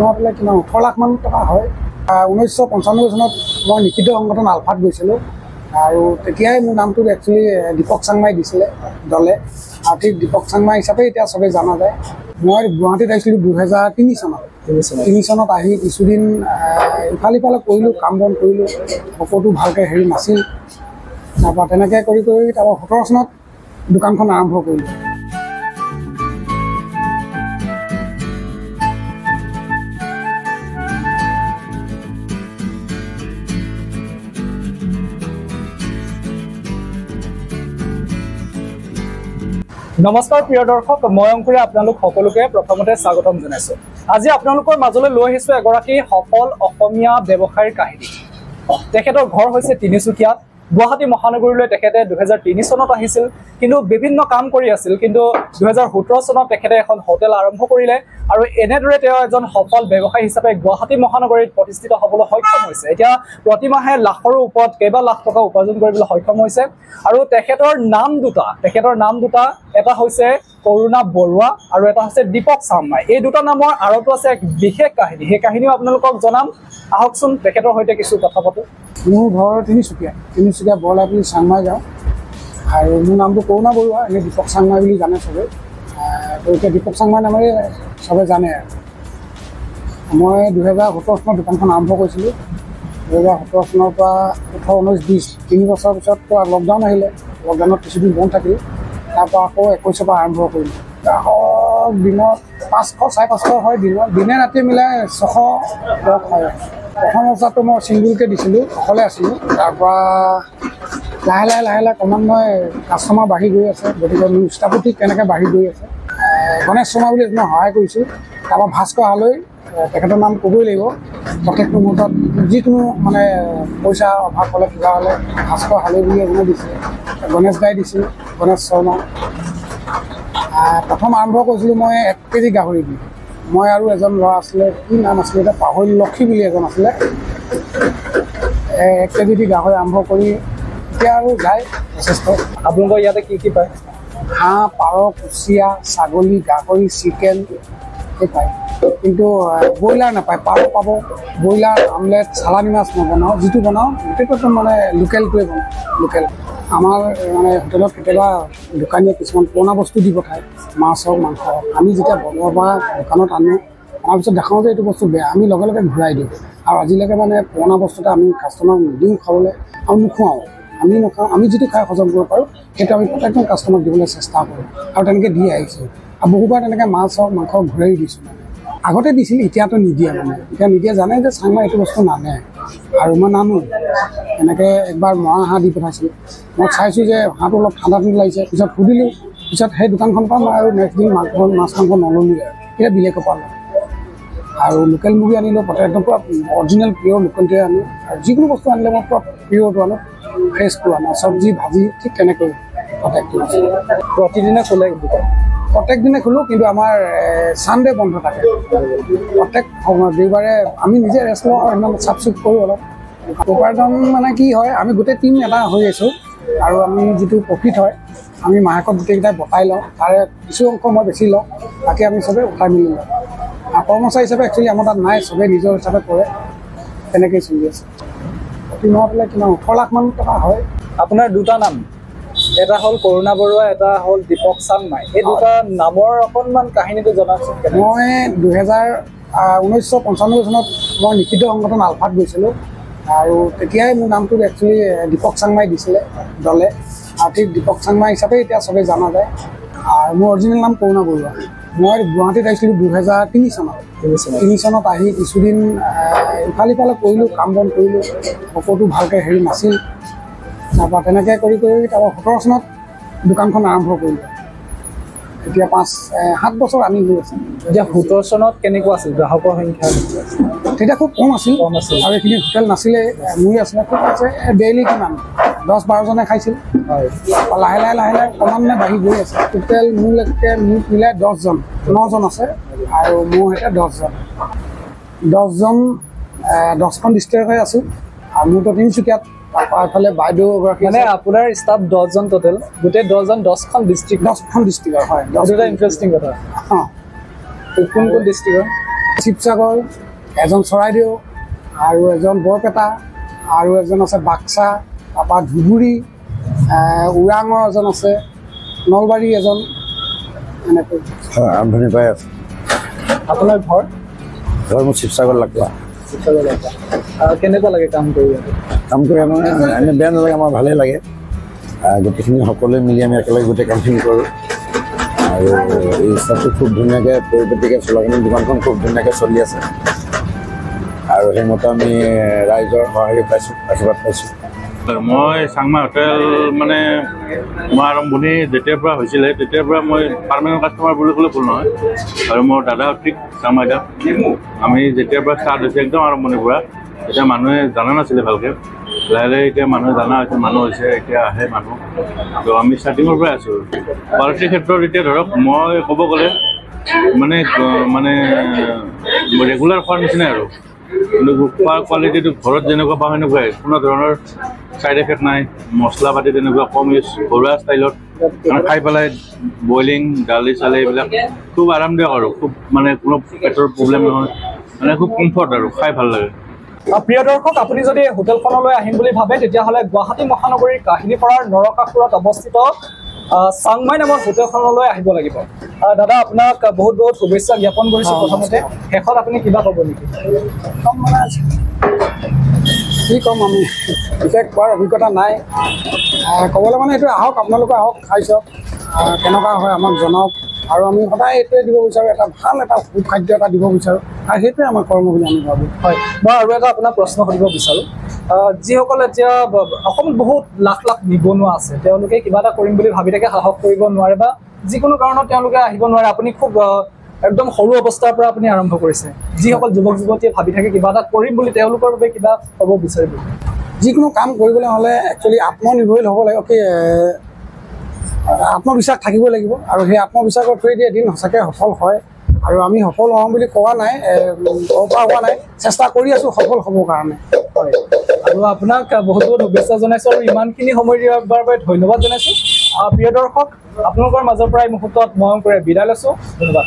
মাহত হ'লে কিমান ওঠৰ লাখমান টকা হয়। ঊনৈছশ পঞ্চানব্বৈ চনত মই নিষিদ্ধ সংগঠন আলফাত গৈছিলোঁ। আৰু তেতিয়াই মোৰ নামটো একচুৱেলি দীপক চাংমাই দিছিলে দলে। আৰু ঠিক দীপক চাংমাই হিচাপে এতিয়া চবেই জনা যায়। মই গুৱাহাটীত আহিছিলোঁ দুহেজাৰ তিনি চনত। তিনি চনত। আহি কিছুদিন ইফাল সিফালে কৰিলোঁ কাম বন কৰিলোঁ। সকলো ভালকৈ হেৰি নাছিল। তাৰপৰা তেনেকৈ কৰি কৰি তাৰপৰা সোতৰ চনত দোকানখন আৰম্ভ কৰিলোঁ। নমস্কাৰ প্ৰিয় দৰ্শক মই অংকুৰে আপোনালোক সকলোকে প্ৰথমতে স্বাগতম জনাইছো। আজি আপোনালোকৰ মাজলৈ লৈ আহিছো এগৰাকী সফল অসমীয়া ব্যৱসায়ীৰ কাহিনী। তেখেতৰ ঘৰ হৈছে তিনিচুকীয়াত। গুৱাহাটী মহানগৰীলৈ তেখেতে দুহেজাৰ তিনি চনত আহিছিল কিন্তু বিভিন্ন কাম কৰি আছিল কিন্তু দুহেজাৰ সোতৰ চনত তেখেতে এখন হোটেল আৰম্ভ কৰিলে আৰু এনেদৰে তেওঁ এজন সফল ব্যৱসায়ী হিচাপে গুৱাহাটী মহানগৰীত প্ৰতিষ্ঠিত হ'বলৈ সক্ষম হৈছে। এতিয়া প্ৰতিমাহে লাখৰো ওপৰত কেইবা লাখ টকা উপাৰ্জন কৰিবলৈ সক্ষম হৈছে আৰু তেখেতৰ নাম দুটা তেখেতৰ নাম দুটা এটা হৈছে কৰুণা বৰুৱা আৰু এটা হৈছে দীপক চাম্মাই। এই দুটা নামৰ আঁৰতো আছে এক বিশেষ কাহিনী। সেই কাহিনীও আপোনালোকক জনাম। আহকচোন তেখেতৰ সৈতে কিছু কথা পাতোঁ। মোৰ ঘৰ তিনিচুকীয়া তিনিচুকীয়া বৰলাইপুলি চাংমাই গাঁও আৰু মোৰ নামটো কৰুণা বৰুৱা এনেই দীপক চাংমাই বুলি জানে চবেই তো এতিয়া দীপক চাংমাই নামেৰে চবে জানে আৰু। মই দুহেজাৰ সোতৰ চনত দোকানখন আৰম্ভ কৰিছিলোঁ। দুহেজাৰ সোতৰ চনৰ পৰা ওঠৰ ঊনৈছ বিছ তিনি বছৰৰ পিছত আৰু লকডাউন আহিলে। লকডাউনত কিছুদিন বন্ধ থাকিল। তাৰপৰা আকৌ একৈছৰ পৰা আৰম্ভ কৰিলোঁ। গ্ৰাহক দিনত পাঁচশ চাৰে পাঁচশ হয় দিনত। দিনে ৰাতিয়ে মিলাই ছশ হয়। প্ৰথম অৱস্থাততো মই ছিংগুলকৈ দিছিলোঁ অকলে আছিলোঁ। তাৰপৰা লাহে লাহে লাহে লাহে ক্ৰমান্বয়ে কাষ্টমাৰ বাঢ়ি গৈ আছে গতিকে মোৰ ষ্টাফো ঠিক তেনেকৈ বাঢ়ি গৈ আছে। গণেশ শৰ্মা বুলি মই সহায় কৰিছোঁ। তাৰপৰা ভাস্কৰ হালৈ তেখেতৰ নাম ক'বই লাগিব। প্ৰত্যেকটো মুহূৰ্তত যিকোনো মানে পইচা অভাৱ হ'লে কিবা হ'লে ভাস্কৰ হালৈ বুলি এজনে দিছিলে গণেশ দাই দিছিল গণেশ শৰ্মা। প্ৰথম আৰম্ভ কৰিছিলোঁ মই এক কেজি গাহৰি দি। মই আৰু এজন ল'ৰা আছিলে কি নাম আছিলে এতিয়া পাহৰি লক্ষী বুলি এজন আছিলে। এক কেজি দি গাহৰি আৰম্ভ কৰি এতিয়া আৰু যায় যথেষ্ট। আপোনালোকৰ ইয়াতে কি কি পায়? হাঁহ পাৰ কুচিয়া ছাগলী গাহৰি চিকেন সেই পায়। কিন্তু ব্ৰইলাৰ নাপায় পাৰ পাব। ব্ৰইলাৰ আমলেট চালানী মাছ নবনাওঁ যিটো বনাওঁ গোটেইটো মানে লোকেলটোৱে বনাওঁ লোকেল। আমাৰ মানে হোটেলত কেতিয়াবা দোকানীয়ে কিছুমান পুৰণা বস্তু দি পঠায়। মাছ হওক মাংস হওক। আমি যেতিয়া বজাৰৰ পৰা দোকানত আনো অনাৰ পিছত দেখাওঁ যে এইটো বস্তু বেয়া আমি লগে লগে ঘূৰাই দিওঁ। আৰু আজিলৈকে মানে পুৰণা বস্তু এটা আমি কাষ্টমাৰক নিদিওঁ খাবলৈ আৰু নোখোৱাওঁ। আমি নাখাওঁ আমি যিটো খাই হজম কৰিব পাৰোঁ সেইটো আমি প্ৰত্যেকজন কাষ্টমাৰক দিবলৈ চেষ্টা কৰোঁ। আৰু তেনেকৈ দি আহিছোঁ। আৰু বহুবাৰ তেনেকৈ মাছ হওক মাংস ঘূৰাই দিছোঁ। আগতে দিছিল এতিয়াতো নিদিয়ে মানে। এতিয়া নিদিয়ে জানে যে চাংমাই এইটো বস্তু নানে। আৰু মই নানো। এনেকৈ একবাৰ মৰা হাঁহ দি পঠাইছিলোঁ। মই চাইছোঁ যে হাঁহটো অলপ ঠাণ্ডা ঠাণ্ডা লাগিছে। পিছত সুধিলোঁ পিছত সেই দোকানখনৰ পৰা মই আৰু নেক্সট দিন মাংস মাছ মাংস নল'লোঁ এতিয়া বেলেগৰ পৰা আৰু লোকেল মুৰ্গী আনিলেও প্ৰত্যেক একদম পূৰা অৰিজিনেল পিয়'ৰ লোকেলটোৱে আনো। আৰু যিকোনো বস্তু আনিলে মই পূৰা পিয়'ৰটো আনো। ফ্ৰেছটো আনো। চব্জি ভাজি ঠিক তেনেকৈ প্ৰত্যেকটো প্ৰতিদিনে খোলে দোকান প্ৰত্যেক দিনে খোলোঁ কিন্তু আমাৰ ছানডে বন্ধ থাকে। প্ৰত্যেক দেওবাৰে আমি নিজে ৰেষ্ট লওঁ আৰু চাফ চিকুণ কৰোঁ অলপ। উপাৰ্জন মানে কি হয় আমি গোটেই টিম এটা হৈ আছোঁ আৰু আমি যিটো প্ৰফিট হয় আমি মাহেকত গোটেইকেইটাই বটাই লওঁ। তাৰে কিছু অংশ মই বেছি লওঁ বাকী আমি চবেই উঠাই মেলি লওঁ। আৰু কৰ্মচাৰী হিচাপে একচুৱেলি আমাৰ তাত নাই চবেই নিজৰ হিচাপে কৰে। তেনেকৈয়ে চলি আছে। প্ৰতি মাহত কিমান ওঠৰ লাখমান টকা হয়। আপোনাৰ দুটা নাম? এটা হ'ল কৰুণা বৰুৱা এটা হ'ল দীপক চাংমাই। এই দুটা নামৰ অকণমান কাহিনীটো জনাওকচোন? মই দুহেজাৰ ঊনৈছশ পঞ্চানব্বৈ চনত মই নিষিদ্ধ সংগঠন আলফাত গৈছিলোঁ। আৰু তেতিয়াই মোৰ নামটো একচুৱেলি দীপক চাংমাই দিছিলে দলে। আৰু ঠিক দীপক চাংমাই হিচাপে এতিয়া চবেই জনা যায়। আৰু মোৰ অৰিজিনেল নাম কৰুণা বৰুৱা। মই গুৱাহাটীত আহিছিলোঁ দুহেজাৰ তিনি চনত। তিনি চনত। আহি কিছুদিন ইফাল সিফালে কৰিলোঁ কাম বন কৰিলোঁ। সকলো ভালকৈ হেৰি নাছিল। তাৰপৰা তেনেকৈ কৰি কৰি তাৰপৰা সোতৰ চনত দোকানখন আৰম্ভ কৰিলোঁ। এতিয়া পাঁচ সাত বছৰ আনি গৈ আছে। এতিয়া সোতৰ চনত কেনেকুৱা আছিল? গ্ৰাহকৰ সংখ্যা তেতিয়া খুব কম আছিল। কম আছিল। আৰু এইখিনি হোটেল নাছিলে মোৰ আছিলে। খুব আছে ডেইলি কিমান? দহ বাৰজনে খাইছিল। হয়। লাহে লাহে লাহে লাহে ক্ৰমান্বয়ে বাঢ়ি গৈ আছে। টোটেল মোৰলৈকে মোক মিলাই দহজন নজন আছে আৰু মোৰ সৈতে দহজন দহজন দহখন ডিষ্ট্ৰিক্টতে আছোঁ আৰু মোৰতো তিনিচুকীয়াত এইফালে বাইদেউ এগৰাকী মানে আপোনাৰ ষ্টাফ দহজন টোটেল গোটেই দহজন দহখন ডিষ্ট্ৰিক্ট দহখন ডিষ্ট্ৰিক্টৰ হয়। এটা ইণ্টাৰেষ্টিং কথা। অঁ কোন কোন ডিষ্ট্ৰিক্টৰ শিৱসাগৰ এজন চৰাইদেউ আৰু এজন বৰপেটা আৰু এজন আছে বাক্সা তাৰপৰা ধুবুৰী ওৰাঙৰ এজন আছে নলবাৰী এজন এনেকৈ। আৰম্ভণি পাই আছে। আপোনাৰ ঘৰ? ঘৰ মোৰ শিৱসাগৰ লাগোৱা। শিৱসাগৰ লগা। আহ, কেনেকুৱা লাগে কাম কৰি? কাম কৰি আমাৰ এনে বেয়া নালাগে আমাৰ ভালেই লাগে। গোটেইখিনি সকলোৱে মিলি আমি একেলগে গোটেই কামখিনি কৰোঁ। আৰু এই ষ্টাফটো খুব ধুনীয়াকৈ পৰিপাটিকৈ চলাখিনি দোকানখন খুব ধুনীয়াকৈ চলি আছে। আৰু সেইমতে আমি ৰাইজৰ সঁহাৰি পাইছোঁ আশীৰ্বাদ পাইছোঁ। মই চাংমা হোটেল মানে মই আৰম্ভণি যেতিয়াৰ পৰা হৈছিলে তেতিয়াৰ পৰা মই পাৰ্মানেণ্ট কাষ্টমাৰ বুলি ক'লে ভুল নহয়। আৰু মোৰ দাদা ঠিক চাংমা দা আমি যেতিয়াৰ পৰা ষ্টাৰ্ট হৈছে একদম আৰম্ভণিৰ পৰা। এতিয়া মানুহে জনা নাছিলে ভালকৈ। লাহে লাহে এতিয়া মানুহে জনা হৈছে মানুহ হৈছে এতিয়া আহে মানুহ। তো আমি ষ্টাৰ্টিঙৰ পৰাই আছোঁ। কোৱালিটিৰ ক্ষেত্ৰত এতিয়া ধৰক মই ক'ব গ'লে মানে মানে ৰেগুলাৰ খোৱাৰ নিচিনাই আৰু। কিন্তু খোৱাৰ কোৱালিটিটো ঘৰত যেনেকুৱা পাওঁ সেনেকুৱাই। কোনো ধৰণৰ ছাইড এফেক্ট নাই। মছলা পাতি তেনেকুৱা কম ইউজ ঘৰুৱা ষ্টাইলত খাই পেলাই বইলিং দালি চালি এইবিলাক খুব আৰামদায়ক আৰু। খুব মানে কোনো পেটৰ প্ৰব্লেম নহয়। মানে খুব কমফৰ্ট আৰু খাই ভাল লাগে। প্ৰিয় দৰ্শক আপুনি যদি হোটেলখনলৈ আহিম বুলি ভাবে তেতিয়াহ'লে গুৱাহাটী মহানগৰীৰ কাহিলীপাৰাৰ নৰকাসুৰত অৱস্থিত চাংমাই নামৰ হোটেলখনলৈ আহিব লাগিব। দাদা আপোনাক বহুত বহুত শুভেচ্ছা জ্ঞাপন কৰিছোঁ প্ৰথমতে। শেষত আপুনি কিবা ক'ব নেকি? কি ক'ম আমি? বিশেষ কোৱাৰ অভিজ্ঞতা নাই। ক'বলৈ মানে এইটো আহক আপোনালোকে আহক খাই চাওক। কেনেকুৱা হয় আমাক জনাওক। আৰু আমি সদায় এইটোৱে দিব বিচাৰোঁ এটা ভাল এটা সুখাদ্য এটা দিব বিচাৰোঁ আৰু সেইটোৱে আমাৰ কৰ্ম বুলি আমি ভাবোঁ। হয় মই আৰু এটা আপোনাৰ প্ৰশ্ন সুধিব বিচাৰোঁ। যিসকল এতিয়া অসমত বহুত লাখ লাখ নিবনুৱা আছে তেওঁলোকে কিবা এটা কৰিম বুলি ভাবি থাকে সাহস কৰিব নোৱাৰে বা যিকোনো কাৰণত তেওঁলোকে আহিব নোৱাৰে। আপুনি খুব একদম সৰু অৱস্থাৰ পৰা আপুনি আৰম্ভ কৰিছে। যিসকল যুৱক যুৱতীয়ে ভাবি থাকে কিবা এটা কৰিম বুলি তেওঁলোকৰ বাবে কিবা ক'ব বিচাৰিব। যিকোনো কাম কৰিবলৈ হ'লে একচুৱেলি আত্মনিৰ্ভৰশীল হ'ব লাগিব কি আত্মবিশ্বাস থাকিব লাগিব। আৰু সেই আত্মবিশ্বাসৰ থ্ৰুৱেদি এদিন সঁচাকৈ সফল হয়। আৰু আমি সফল হওঁ বুলি কোৱা নাই পৰা হোৱা নাই চেষ্টা কৰি আছোঁ সফল হ'বৰ কাৰণে। হয়। আৰু আপোনাক বহুত বহুত শুভেচ্ছা জনাইছোঁ আৰু ইমানখিনি সময় দিয়াৰ বাবে ধন্যবাদ জনাইছোঁ। প্ৰিয় দৰ্শক আপোনালোকৰ মাজৰ পৰা এই মুহূৰ্তত মৰম কৰি বিদায় লৈছোঁ। ধন্যবাদ।